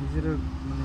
নিজের মানে